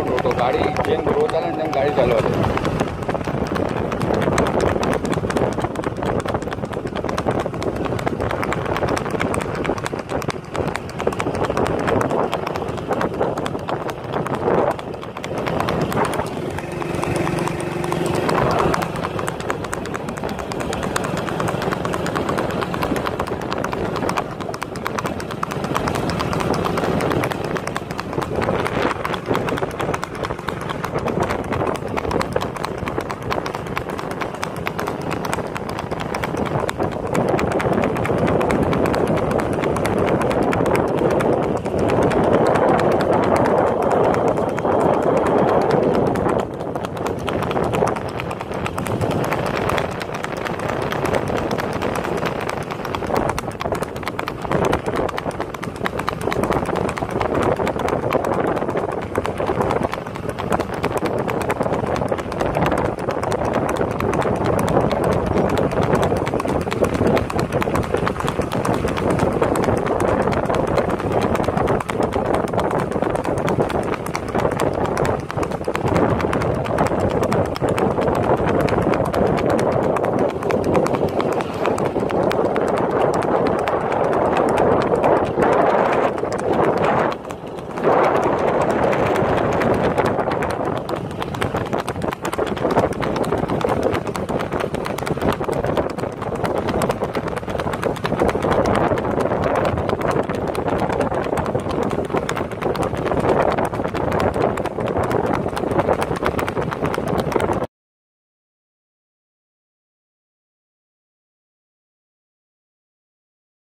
मोठं होतो. गाडी चेन बरोबर चालला आणि गाडी चालू